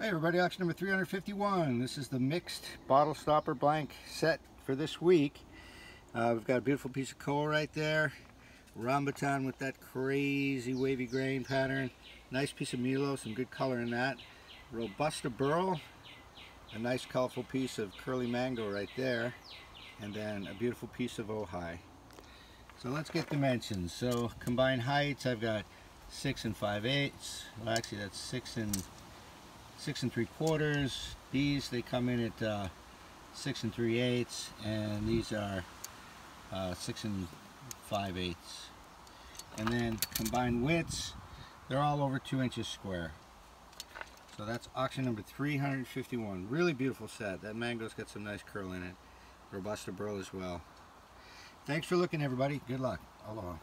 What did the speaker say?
Hey everybody, auction number 351. This is the mixed bottle stopper blank set for this week. Uh, we've got a beautiful piece of koa right there. Rambutan with that crazy wavy grain pattern. Nice piece of Milo, some good color in that. Robusta burl, a nice colorful piece of curly mango right there. And then a beautiful piece of ohia. So let's get dimensions. So combined heights, I've got six and five eighths. Well, actually that's six and six and three quarters. These they come in at uh, six and three eighths, and these are uh, six and five eighths. And then combined widths, they're all over two inches square. So that's auction number 351. Really beautiful set. That mango's got some nice curl in it. Robusta burl as well. Thanks for looking everybody. Good luck. Aloha.